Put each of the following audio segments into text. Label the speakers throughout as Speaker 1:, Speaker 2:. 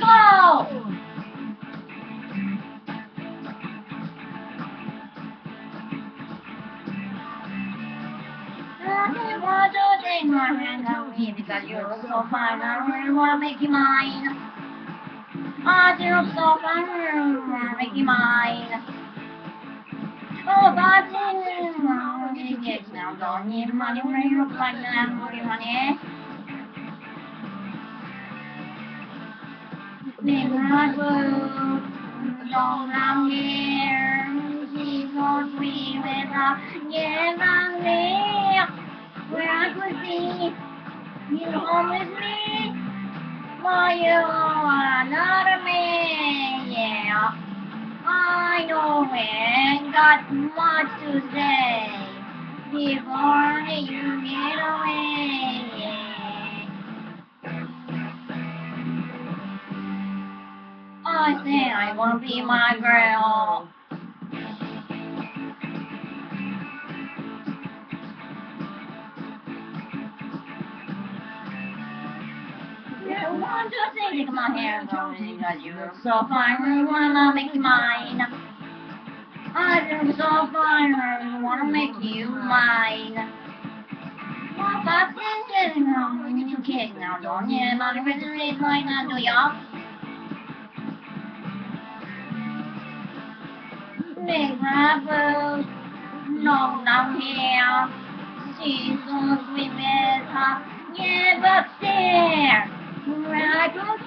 Speaker 1: Go! I take my hand away because you look so fine. I really want to make you mine. I do look so fine. I really want to make you mine. Oh, but yes, now don't need money when you look like that. Money, money. Big red blue, long brown hair. She's so sweet with her yeah, long hair. Where I could see you home with me. For you are another man, yeah. I know and got much to say before you get away. Yeah. I say I wanna be my girl. You want to say, take my hair, because you look so fine, I wanna make you mine. I look so fine, I wanna make you mine. But then you know, when you kid now, don't you? Money with the red line, I do ya. Big rabbit, long long hair. She's so sweet with her, yeah, but there, I can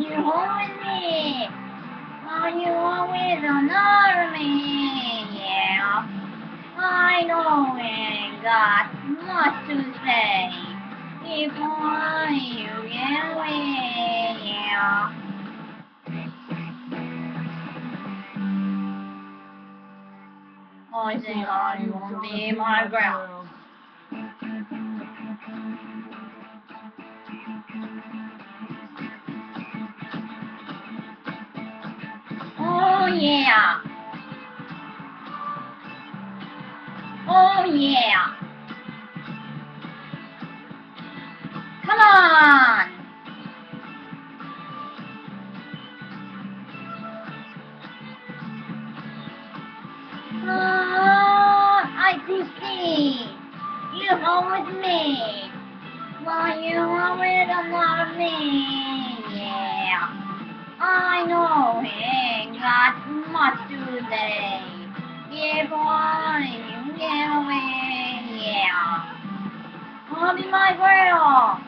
Speaker 1: you holding me. Are you always another man? Yeah, I know and got much to say before you get away. Yeah. I think I won't be my girl. Oh, yeah. Oh yeah. Come on. Oh, I could see you home with me. While you are with another me. Yeah. I know he got much to say. Before you get away. Yeah. Oh, be my girl.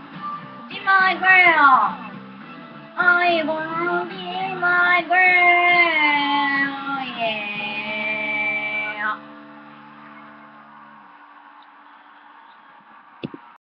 Speaker 1: Be my girl. I wanna be my girl.